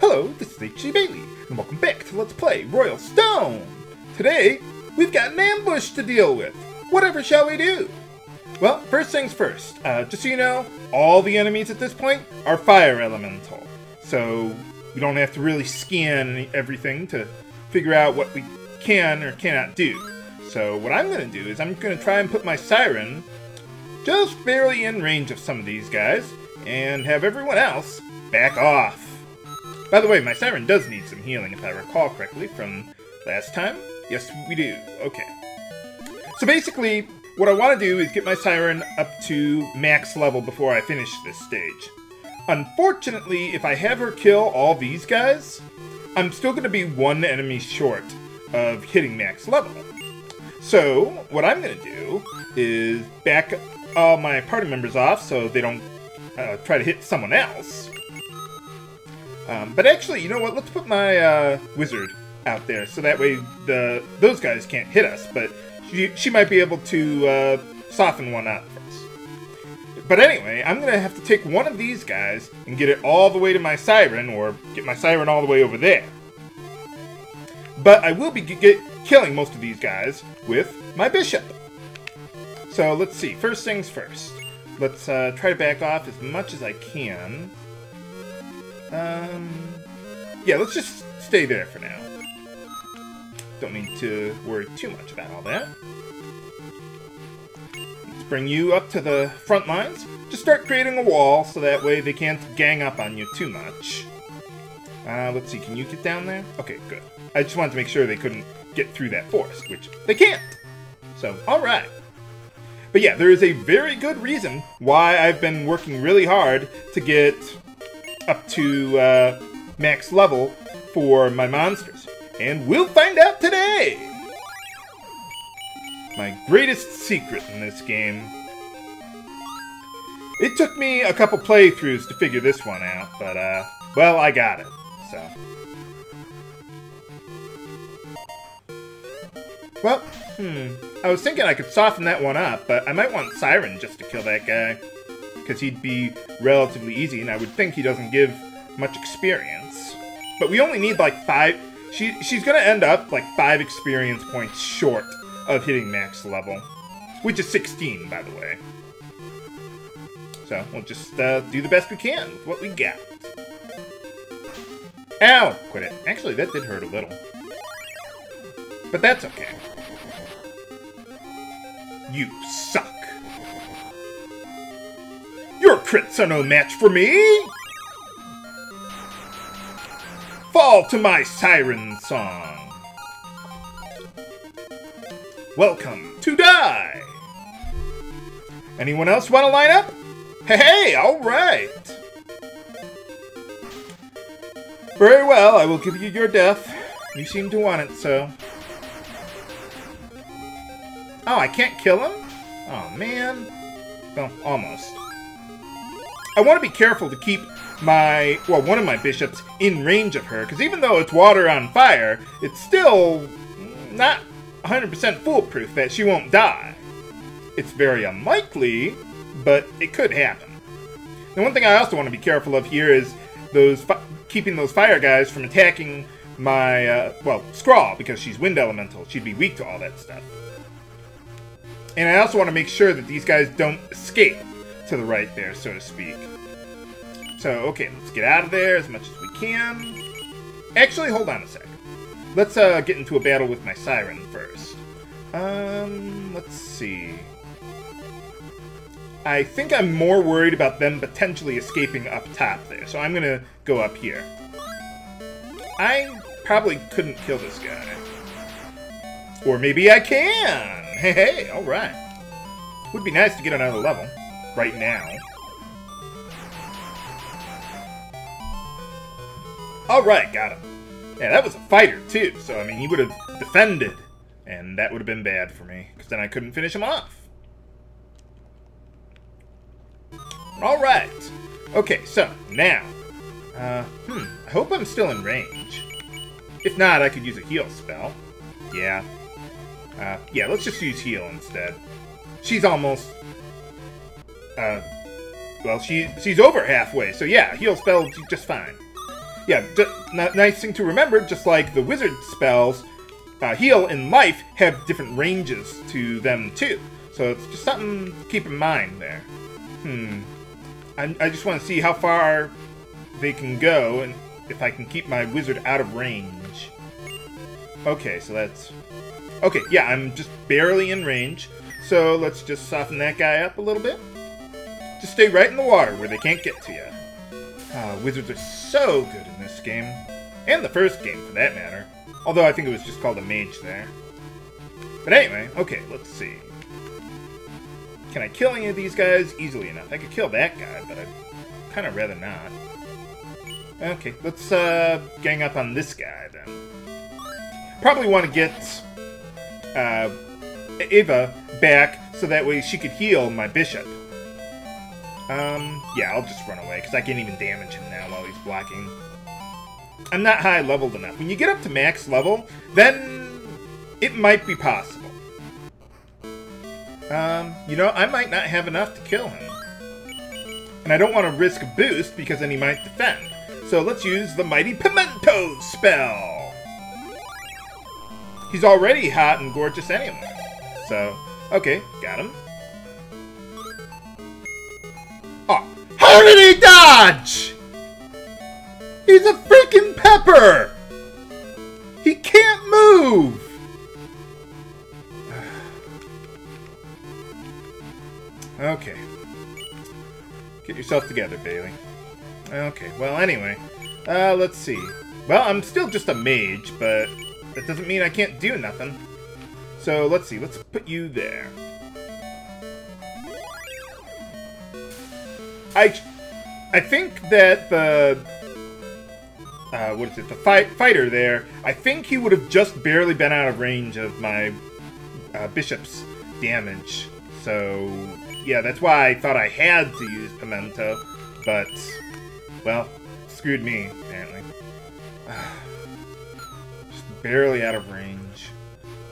Hello, this is H.C. Bailly, and welcome back to Let's Play Royal Stone! Today, we've got an ambush to deal with. Whatever shall we do? Well, first things first, uh, just so you know, all the enemies at this point are fire elemental. So, we don't have to really scan everything to figure out what we can or cannot do. So what I'm going to do is I'm going to try and put my siren just barely in range of some of these guys, and have everyone else back off. By the way, my siren does need some healing if I recall correctly from last time. Yes, we do. Okay. So basically, what I want to do is get my siren up to max level before I finish this stage. Unfortunately, if I have her kill all these guys, I'm still going to be one enemy short of hitting max level. So, what I'm going to do is back all my party members off so they don't uh, try to hit someone else. Um, but actually, you know what? Let's put my uh, wizard out there so that way the those guys can't hit us. But she, she might be able to uh, soften one out for us. But anyway, I'm going to have to take one of these guys and get it all the way to my siren, or get my siren all the way over there. But I will be killing most of these guys with my bishop. So let's see. First things first. Let's uh, try to back off as much as I can. Um, yeah, let's just stay there for now. Don't need to worry too much about all that. Let's bring you up to the front lines. Just start creating a wall so that way they can't gang up on you too much. Uh, let's see, can you get down there? Okay, good. I just wanted to make sure they couldn't get through that forest, which they can't. So, alright. But yeah, there is a very good reason why I've been working really hard to get up to uh, max level for my monsters. And we'll find out today! My greatest secret in this game. It took me a couple playthroughs to figure this one out, but, uh, well, I got it, so... Well, hmm. I was thinking I could soften that one up, but I might want Siren just to kill that guy. Because he'd be relatively easy, and I would think he doesn't give much experience. But we only need like five... She, she's gonna end up like five experience points short of hitting max level. Which is 16, by the way. So, we'll just uh, do the best we can with what we got. Ow! Quit it. Actually, that did hurt a little. But that's okay. You suck. Crits are no match for me! Fall to my siren song. Welcome to die! Anyone else want to line up? Hey, hey, alright! Very well, I will give you your death. You seem to want it so. Oh, I can't kill him? Oh, man. Well, almost. I want to be careful to keep my, well, one of my bishops in range of her, because even though it's water on fire, it's still not 100% foolproof that she won't die. It's very unlikely, but it could happen. The one thing I also want to be careful of here is those keeping those fire guys from attacking my, uh, well, Skrall, because she's wind elemental. She'd be weak to all that stuff. And I also want to make sure that these guys don't escape to the right there, so to speak. So, okay, let's get out of there as much as we can. Actually, hold on a sec. Let's uh, get into a battle with my Siren first. Um, let's see. I think I'm more worried about them potentially escaping up top there, so I'm gonna go up here. I probably couldn't kill this guy. Or maybe I can! Hey, hey, alright. Would be nice to get another level. Right now. Alright, got him. Yeah, that was a fighter, too. So, I mean, he would have defended. And that would have been bad for me. Because then I couldn't finish him off. Alright. Okay, so, now. Uh, hmm. I hope I'm still in range. If not, I could use a heal spell. Yeah, uh, yeah, let's just use heal instead. She's almost... Uh, well, she she's over halfway, so yeah, heal spell just fine. yeah, nice thing to remember, just like the wizard spells, uh, heal and life have different ranges to them too. So it's just something to keep in mind there. Hmm. I, I just want to see how far they can go and if I can keep my wizard out of range. Okay, so that's... Okay, yeah, I'm just barely in range. So let's just soften that guy up a little bit. Just stay right in the water where they can't get to you. Uh, wizards are so good in this game. And the first game, for that matter. Although I think it was just called a mage there. But anyway, okay, let's see. Can I kill any of these guys easily enough? I could kill that guy, but I'd kind of rather not. Okay, let's uh, gang up on this guy then. Probably want to get uh, Eva back so that way she could heal my bishop. Um, yeah, I'll just run away, because I can't even damage him now while he's blocking. I'm not high leveled enough. When you get up to max level, then it might be possible. Um, you know, I might not have enough to kill him. And I don't want to risk a boost, because then he might defend. So let's use the Mighty Pimento spell! He's already hot and gorgeous anyway. So, okay, got him. How did he dodge? He's a freaking pepper! He can't move! okay. Get yourself together, Bailly. Okay, well, anyway. Uh, let's see. Well, I'm still just a mage, but that doesn't mean I can't do nothing. So, let's see. Let's put you there. I, I think that the, uh, what is it, the fight, fighter there, I think he would have just barely been out of range of my uh, bishop's damage. So, yeah, that's why I thought I had to use Pimento, but, well, screwed me, apparently. just barely out of range.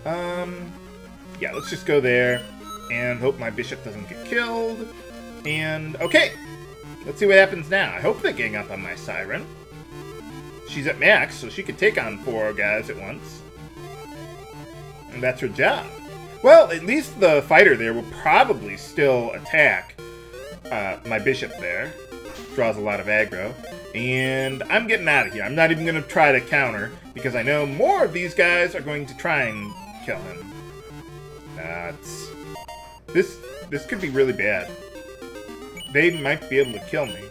Um, yeah, let's just go there and hope my bishop doesn't get killed. And, okay, Let's see what happens now. I hope they gang up on my Siren. She's at max, so she could take on four guys at once. And that's her job. Well, at least the fighter there will probably still attack uh, my bishop there. Draws a lot of aggro. And I'm getting out of here. I'm not even going to try to counter, because I know more of these guys are going to try and kill him. That's... This, this could be really bad they might be able to kill me.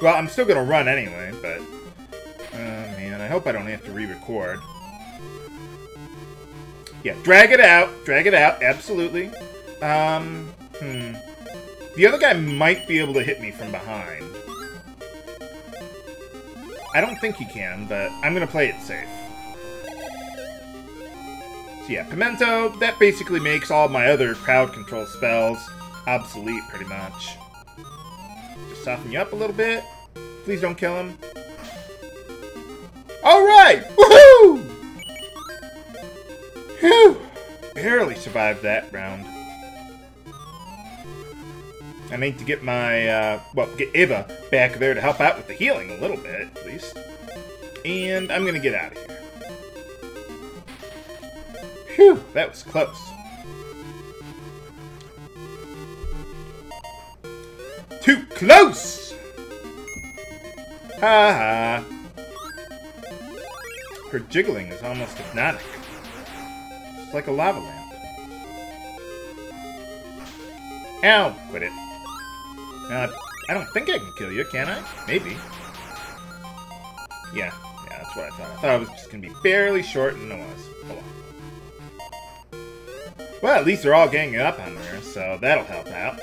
Well, I'm still gonna run anyway, but... Oh, man, I hope I don't have to re-record. Yeah, drag it out. Drag it out, absolutely. Um, hmm. The other guy might be able to hit me from behind. I don't think he can, but I'm gonna play it safe. So yeah, Pimento, that basically makes all my other crowd control spells obsolete, pretty much. Soften you up a little bit. Please don't kill him. Alright! Woohoo! Whew! Barely survived that round. I need to get my, uh, well, get Eva back there to help out with the healing a little bit, at least. And I'm gonna get out of here. Phew, that was close. Too close! Ha ha. Her jiggling is almost hypnotic. It's like a lava lamp. Ow! Quit it. Uh, I don't think I can kill you, can I? Maybe. Yeah, yeah, that's what I thought. I thought I was just gonna be barely short, and it was. Oh well. Well, at least they're all ganging up on her, so that'll help out.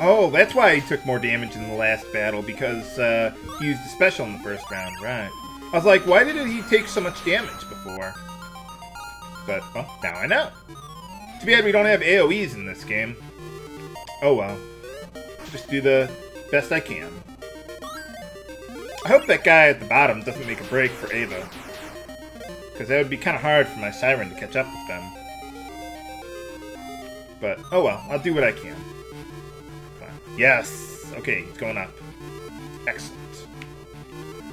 Oh, that's why he took more damage in the last battle, because uh, he used the special in the first round, right. I was like, why did he take so much damage before? But, well, now I know. Too bad we don't have AoEs in this game. Oh well. Just do the best I can. I hope that guy at the bottom doesn't make a break for Eva. Because that would be kind of hard for my Siren to catch up with them. But, oh well, I'll do what I can. Yes! Okay, it's going up. Excellent.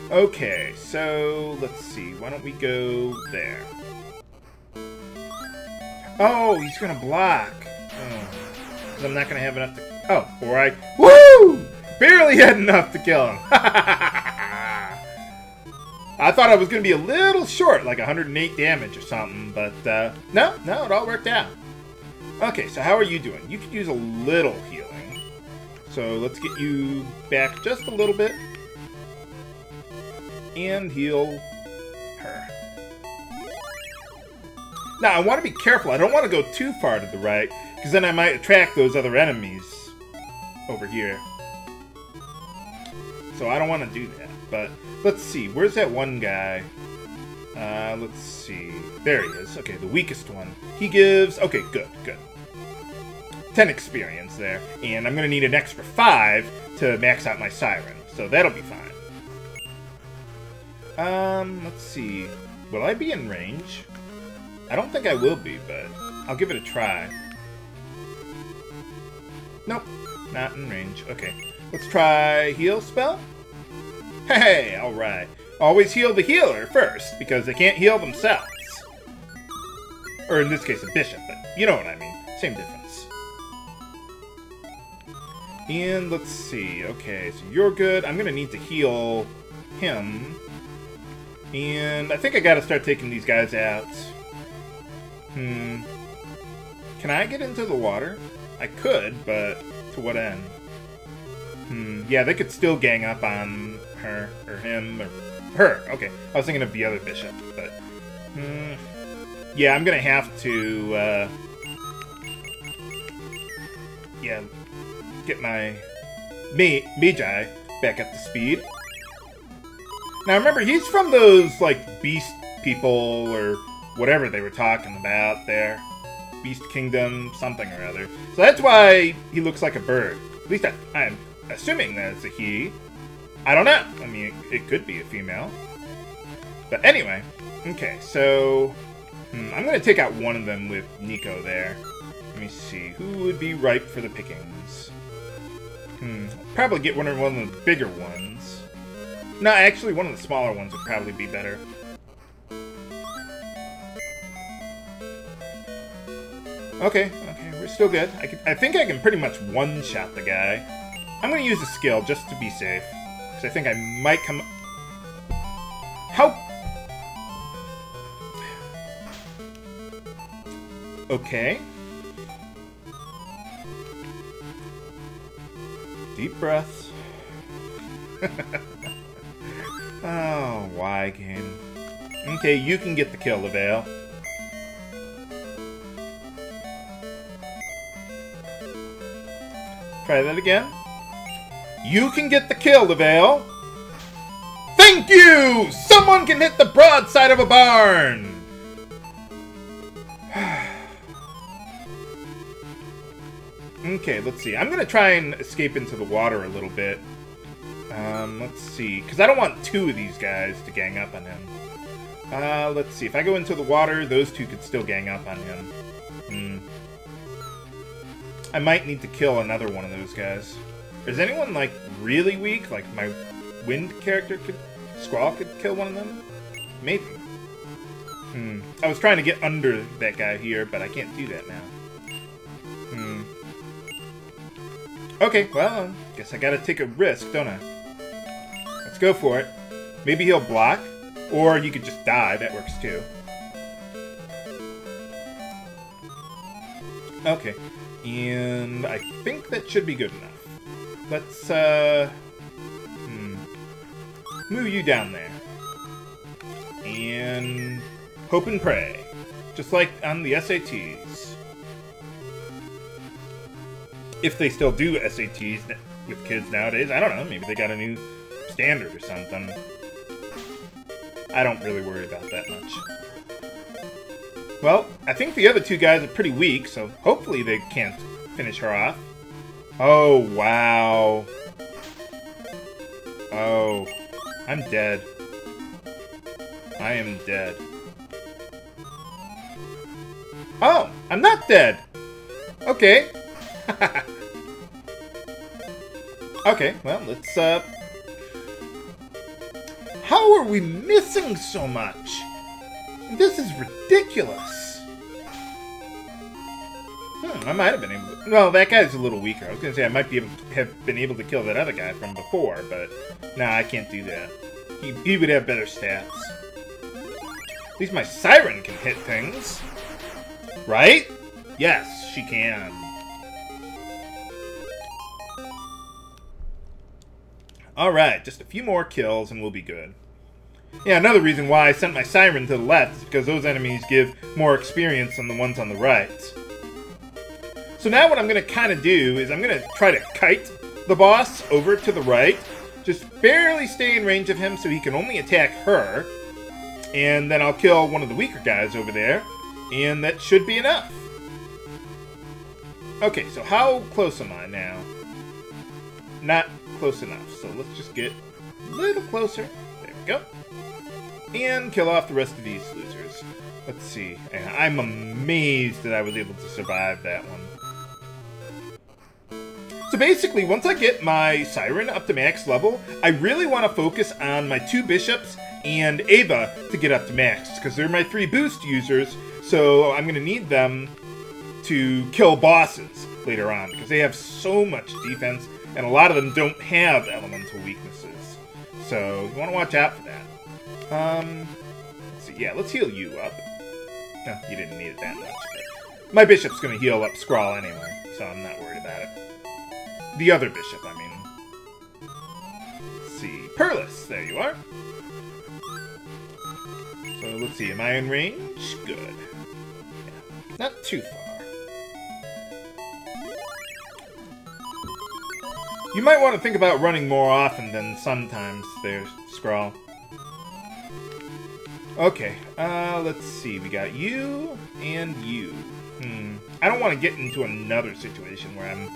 Okay, so let's see. Why don't we go there? Oh, he's gonna block. Oh, I'm not gonna have enough to. Oh, or I. Woo! Barely had enough to kill him. I thought I was gonna be a little short, like 108 damage or something, but uh, no, no, it all worked out. Okay, so how are you doing? You could use a little healing. So let's get you back just a little bit. And heal her. Now, I want to be careful. I don't want to go too far to the right, because then I might attract those other enemies over here. So I don't want to do that. But let's see. Where's that one guy? Uh, let's see. There he is. Okay, the weakest one. He gives... Okay, good, good. 10 experience there. And I'm to need an extra 5 to max out my Siren. So that'll be fine. Um, let's see. Will I be in range? I don't think I will be, but I'll give it a try. Nope, not in range. Okay, let's try heal spell. Hey, alright. Always heal the healer first, because they can't heal themselves. Or in this case, a bishop, but you know what I mean. Same difference. And let's see. Okay, so you're good. I'm gonna need to heal him. And I think I gotta start taking these guys out. Hmm. Can I get into the water? I could, but to what end? Hmm. Yeah, they could still gang up on her, or him, or her. Okay, I was thinking of the other bishop, but... Hmm. Yeah, I'm gonna have to, uh... Yeah, get my me back up to speed. Now remember, he's from those, like, beast people, or whatever they were talking about there. Beast Kingdom, something or other. So that's why he looks like a bird. At least I, I'm assuming that it's a he. I don't know. I mean, it, it could be a female. But anyway, okay, so hmm, I'm going to take out one of them with Nico there. Let me see. Who would be ripe for the pickings? Hmm, probably get one of, one of the bigger ones. No, actually, one of the smaller ones would probably be better. Okay, okay, we're still good. I, can, I think I can pretty much one-shot the guy. I'm gonna use a skill just to be safe. Because I think I might come... How... Okay. Deep breaths. oh, why game? Okay, you can get the kill, Liveil. Try that again. You can get the kill, Liveil. Thank you! Someone can hit the broadside of a barn! Okay, let's see. I'm gonna try and escape into the water a little bit. Um, let's see. Because I don't want two of these guys to gang up on him. Uh, let's see. If I go into the water, those two could still gang up on him. Hmm. I might need to kill another one of those guys. Is anyone, like, really weak? Like, my wind character could... Skrall could kill one of them? Maybe. Hmm. I was trying to get under that guy here, but I can't do that now. Okay, well, guess I gotta take a risk, don't I? Let's go for it. Maybe he'll block, or you could just die. That works too. Okay. And I think that should be good enough. Let's, uh... Hmm. Move you down there. And... Hope and pray. Just like on the SATs. If they still do SATs with kids nowadays. I don't know, maybe they got a new standard or something. I don't really worry about that much. Well, I think the other two guys are pretty weak, so hopefully they can't finish her off. Oh, wow. Oh, I'm dead. I am dead. Oh, I'm not dead! Okay. Okay, well, let's, uh... How are we missing so much? This is ridiculous. Hmm, I might have been able to... Well, that guy's a little weaker. I was gonna say I might be able to have been able to kill that other guy from before, but... Nah, I can't do that. He, he would have better stats. At least my Siren can hit things. Right? Yes, she can. Alright, just a few more kills and we'll be good. Yeah, another reason why I sent my Siren to the left is because those enemies give more experience than the ones on the right. So now what I'm going to kind of do is I'm going to try to kite the boss over to the right. Just barely stay in range of him so he can only attack her. And then I'll kill one of the weaker guys over there. And that should be enough. Okay, so how close am I now? Not close enough, so let's just get a little closer. There we go. And kill off the rest of these losers. Let's see. I'm amazed that I was able to survive that one. So basically, once I get my Siren up to max level, I really want to focus on my two bishops and Eva to get up to max, because they're my three boost users, so I'm going to need them to kill bosses later on, because they have so much defense, and a lot of them don't have elemental weaknesses. So you want to watch out for that. Um, see. Yeah, let's heal you up. No, you didn't need it that much. My bishop's going to heal up Skrall anyway, so I'm not worried about it. The other bishop, I mean. Let's see. Perlis, there you are. So let's see, am I in range? Good. Yeah, not too far. You might want to think about running more often than sometimes there, Skrall. Okay, uh, let's see. We got you and you. Hmm. I don't want to get into another situation where I'm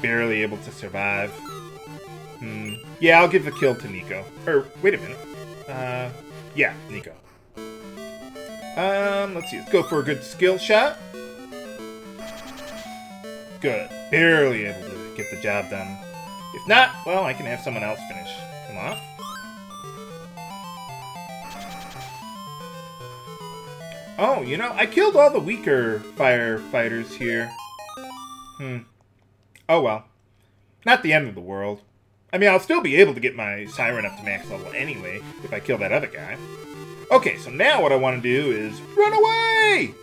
barely able to survive. Hmm. Yeah, I'll give the kill to Nico. Or, wait a minute. Uh, yeah, Nico. Um, let's see. Let's go for a good skill shot. Good. Barely able to get the job done. If not, well, I can have someone else finish him off. Oh, you know, I killed all the weaker firefighters here. Hmm. Oh well. Not the end of the world. I mean, I'll still be able to get my Siren up to max level anyway, if I kill that other guy. Okay, so now what I want to do is run away!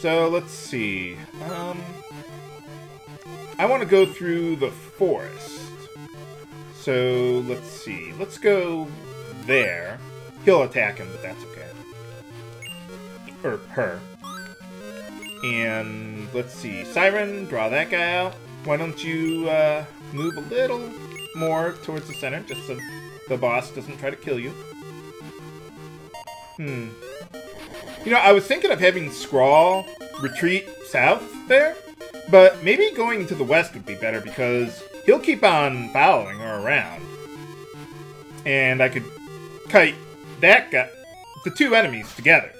So, let's see. Um, I want to go through the forest. So, let's see. Let's go there. He'll attack him, but that's okay or her. And let's see, Siren, draw that guy out. Why don't you uh, move a little more towards the center, just so the boss doesn't try to kill you. Hmm. You know, I was thinking of having Skrall retreat south there, but maybe going to the west would be better because he'll keep on following her around. And I could kite that guy, the two enemies together.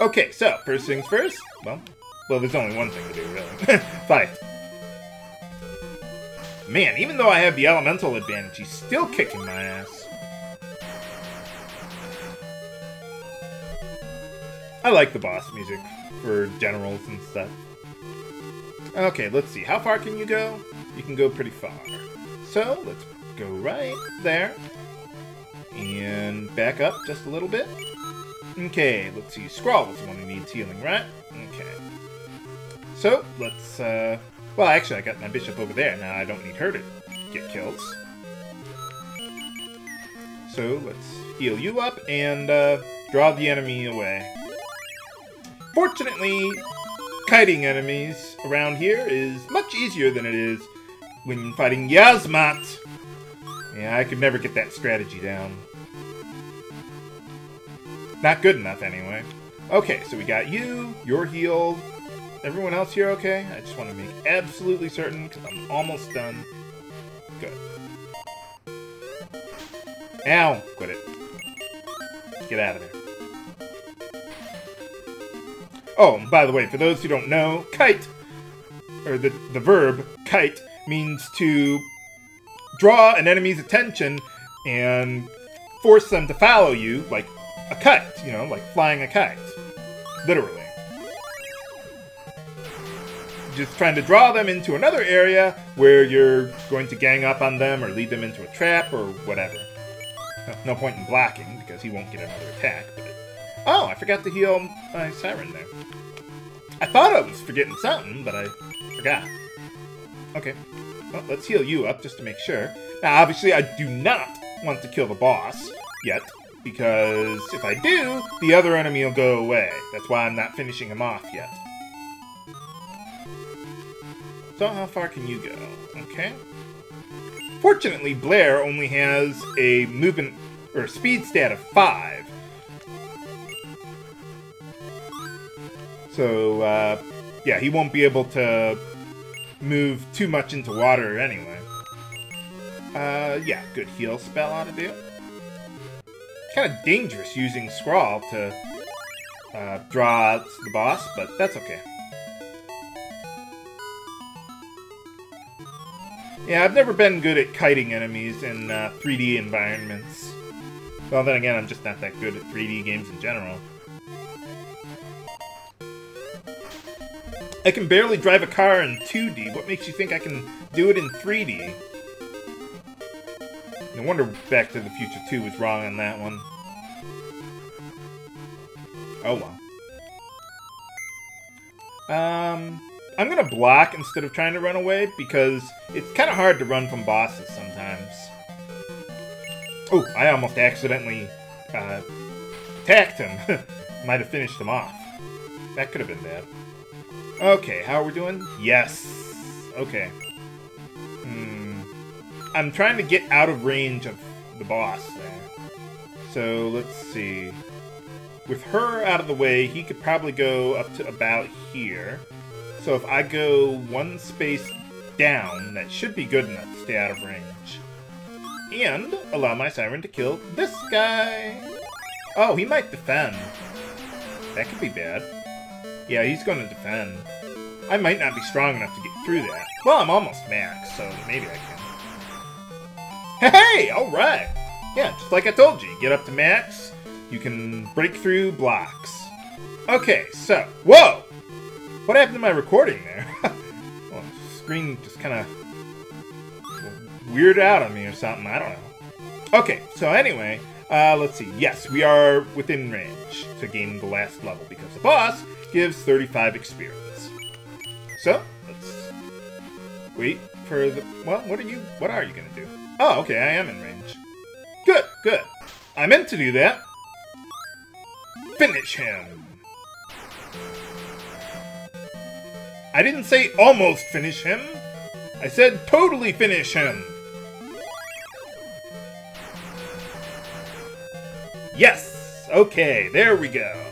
Okay, so, first things first. Well, well, there's only one thing to do, really. Fight. Man, even though I have the elemental advantage, he's still kicking my ass. I like the boss music for generals and stuff. Okay, let's see. How far can you go? You can go pretty far. So, let's go right there. And back up just a little bit. Okay, let's see. Skrall is the one who needs healing, right? Okay. So, let's, uh... Well, actually, I got my bishop over there. Now I don't need her to get kills. So, let's heal you up and, uh, draw the enemy away. Fortunately, kiting enemies around here is much easier than it is when fighting Yasmat. Yeah, I could never get that strategy down. Not good enough, anyway. Okay, so we got you, you're healed. Everyone else here okay? I just want to make absolutely certain, because I'm almost done. Good. Ow! Quit it. Get out of there. Oh, by the way, for those who don't know, kite, or the, the verb, kite, means to draw an enemy's attention and force them to follow you like a kite, you know, like flying a kite. Literally. Just trying to draw them into another area where you're going to gang up on them or lead them into a trap or whatever. No point in blocking because he won't get another attack. But... Oh, I forgot to heal my siren there. I thought I was forgetting something, but I forgot. Okay. Well, let's heal you up just to make sure. Now, obviously, I do not want to kill the boss yet, because if I do, the other enemy will go away. That's why I'm not finishing him off yet. So how far can you go? Okay. Fortunately, Blair only has a movement or speed stat of 5. So, uh, yeah, he won't be able to move too much into water anyway. Uh, yeah, good heal spell ought to do. Kind of dangerous using Skrall to uh, draw out the boss, but that's okay. Yeah, I've never been good at kiting enemies in uh, 3D environments. Well, then again, I'm just not that good at 3D games in general. I can barely drive a car in 2D. What makes you think I can do it in 3D? No wonder Back to the Future 2 was wrong on that one. Oh well. Um, I'm gonna block instead of trying to run away because it's kind of hard to run from bosses sometimes. Oh, I almost accidentally uh, attacked him. Might have finished him off. That could have been bad. Okay, how are we doing? Yes. Okay. Hmm. I'm trying to get out of range of the boss there. So, let's see. With her out of the way, he could probably go up to about here. So if I go one space down, that should be good enough to stay out of range. And allow my siren to kill this guy. Oh, he might defend. That could be bad. Yeah, he's to defend. I might not be strong enough to get through that. Well, I'm almost max, so maybe I can. Hey, alright! Yeah, just like I told you, get up to max, you can break through blocks. Okay, so, whoa! What happened to my recording there? well, the screen just kind of weirded out on me or something, I don't know. Okay, so anyway, uh, let's see. Yes, we are within range to gain the last level because the boss gives 35 experience. So, let's wait for the... Well, what are you... What are you going to do? Oh, okay, I am in range. Good, good. I meant to do that. Finish him. I didn't say almost finish him. I said totally finish him. Yes! Okay, there we go.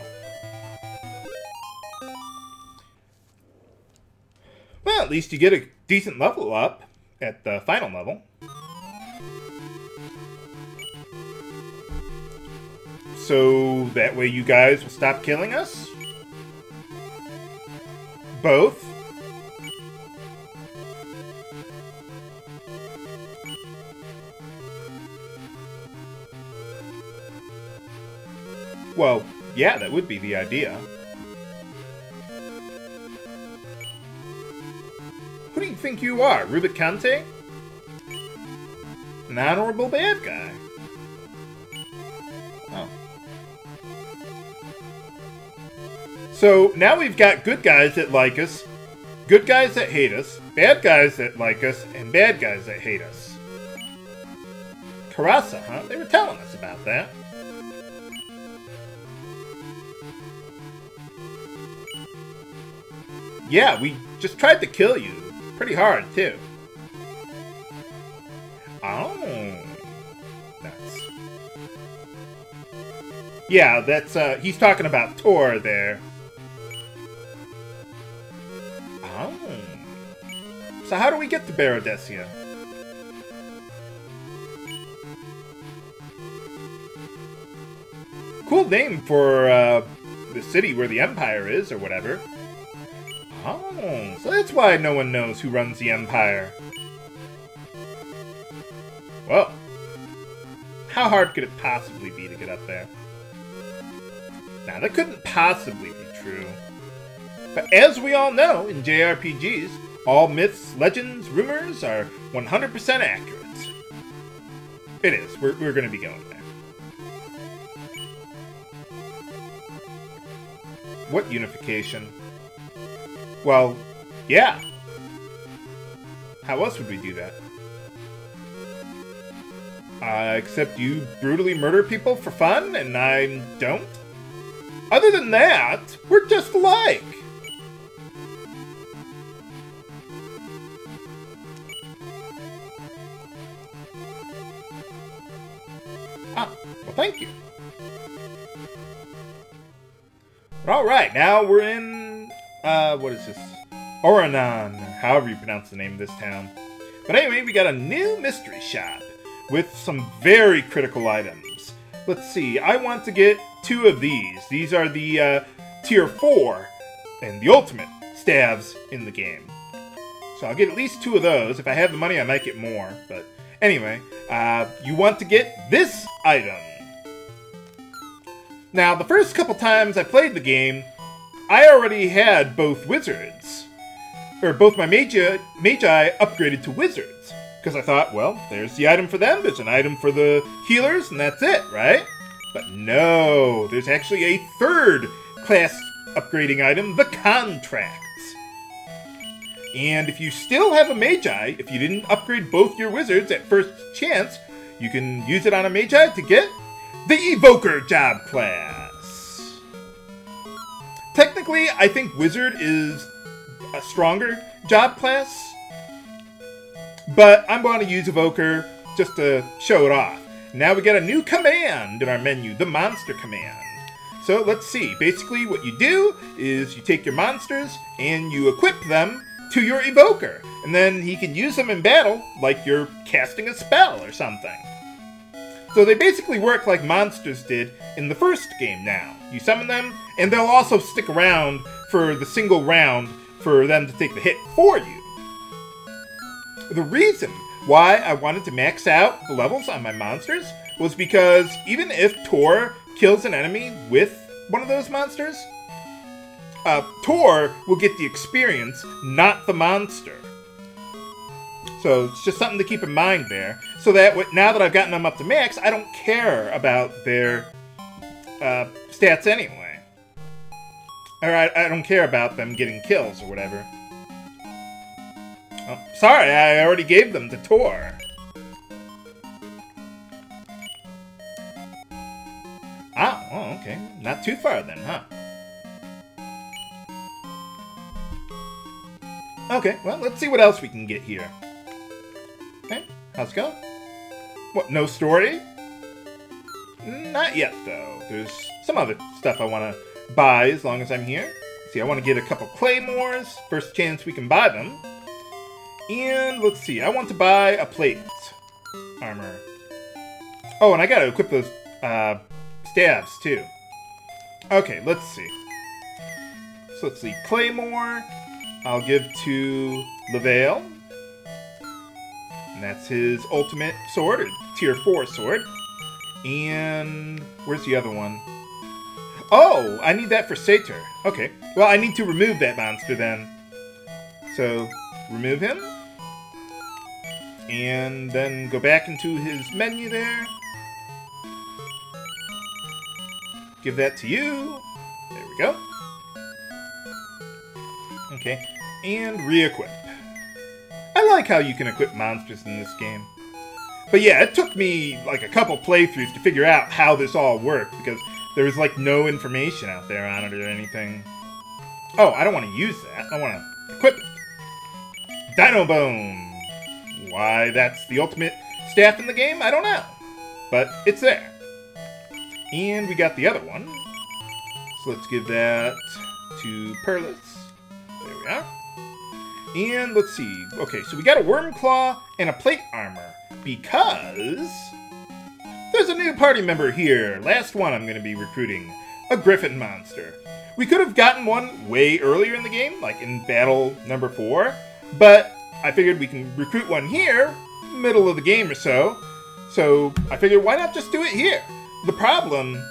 Well, at least you get a decent level up at the final level. So that way you guys will stop killing us? Both? Well, yeah, that would be the idea. Think you are, Rubicante? An honorable bad guy. Oh. So now we've got good guys that like us, good guys that hate us, bad guys that like us, and bad guys that hate us. Karasa, huh? They were telling us about that. Yeah, we just tried to kill you. Pretty hard, too. Oh. Yeah, that's, uh, he's talking about Tor there. Oh. So how do we get to Barodesia? Cool name for, uh, the city where the Empire is, or whatever. Oh, so that's why no one knows who runs the Empire. Well, How hard could it possibly be to get up there? Now, that couldn't possibly be true. But as we all know, in JRPGs, all myths, legends, rumors are 100% accurate. It is. We're, we're going to be going there. What unification? Well, yeah. How else would we do that? Uh, except you brutally murder people for fun, and I don't? Other than that, we're just alike. Ah, well thank you. Alright, now we're in, uh, what is this? Oranon, however you pronounce the name of this town. But anyway, we got a new mystery shop with some very critical items. Let's see, I want to get two of these. These are the uh, tier 4 and the ultimate staves in the game. So I'll get at least two of those. If I have the money, I might get more. But anyway, uh, you want to get this item. Now, the first couple times I played the game, I already had both wizards. Or both my magi, magi upgraded to wizards. Because I thought, well, there's the item for them, there's an item for the healers, and that's it, right? But no, there's actually a third class upgrading item, the contracts. And if you still have a magi, if you didn't upgrade both your wizards at first chance, you can use it on a magi to get the Evoker job class. Technically, I think Wizard is a stronger job class, but I'm going to use Evoker just to show it off. Now we got a new command in our menu, the Monster Command. So let's see. Basically, what you do is you take your monsters and you equip them to your Evoker. And then he can use them in battle like you're casting a spell or something. So they basically work like monsters did in the first game now. You summon them, and they'll also stick around for the single round for them to take the hit for you. The reason why I wanted to max out the levels on my monsters was because even if Tor kills an enemy with one of those monsters, uh, Tor will get the experience, not the monster. So it's just something to keep in mind there. So that now that I've gotten them up to max, I don't care about their uh, stats anyway. Or I, I don't care about them getting kills or whatever. Oh, sorry, I already gave them to Tor. Ah, oh, okay. Not too far then, huh? Okay, well, let's see what else we can get here. Okay, how's it going? What, no story? Not yet, though. There's some other stuff I want to buy as long as I'm here. See, I want to get a couple claymores. First chance we can buy them. And let's see, I want to buy a plate armor. Oh, and I gotta equip those uh, staves, too. Okay, let's see. So let's see, Claymore, I'll give to Liveil. And that's his ultimate sword, or tier 4 sword. And where's the other one? Oh, I need that for Seiter. Okay, well, I need to remove that monster then. So, remove him. And then go back into his menu there. Give that to you. There we go. Okay, and re-equip. I like how you can equip monsters in this game. But yeah, it took me like a couple playthroughs to figure out how this all worked, because there was like no information out there on it or anything. Oh, I don't want to use that. I want to equip it. Dino Bone! Why that's the ultimate staff in the game, I don't know. But it's there. And we got the other one. So let's give that to Perlis. There we are. And let's see. Okay, so we got a Wyrm Claw and a Plate Armor. Because... There's a new party member here. Last one I'm going to be recruiting. A Griffon Monster. We could have gotten one way earlier in the game, like in battle number 4. But I figured we can recruit one here, middle of the game or so, So I figured, why not just do it here? The problem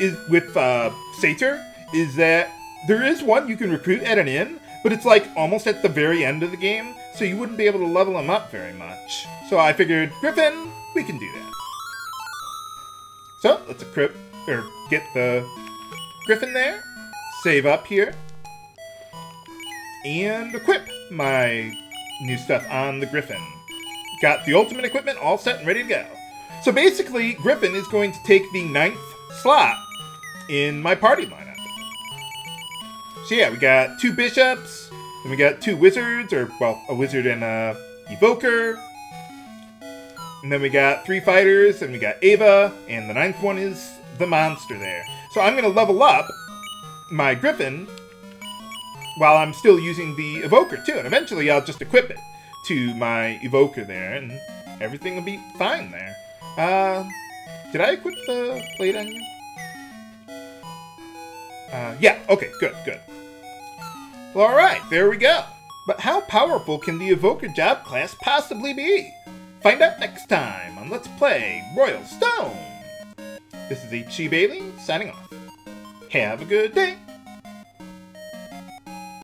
is with uh, Seiter is that there is one you can recruit at an inn, but it's like almost at the very end of the game, so you wouldn't be able to level him up very much. So I figured, Griffon, we can do that. So let's equip or get the Griffon there, save up here, and equip my new stuff on the Griffon. Got the ultimate equipment all set and ready to go. So basically, Griffon is going to take the ninth slot in my party lineup. So yeah, we got two bishops, and we got two wizards, or well, a wizard and a evoker. And then we got three fighters, and we got Eva, and the ninth one is the monster there. So I'm gonna level up my Griffon while I'm still using the evoker too, and eventually I'll just equip it to my evoker there, and everything will be fine there. Uh, did I equip the plate on you? Uh, yeah, okay, good, good. Alright, there we go. But how powerful can the Evoker job class possibly be? Find out next time on Let's Play Royal Stone. This is H.C. Bailly, signing off. Have a good day.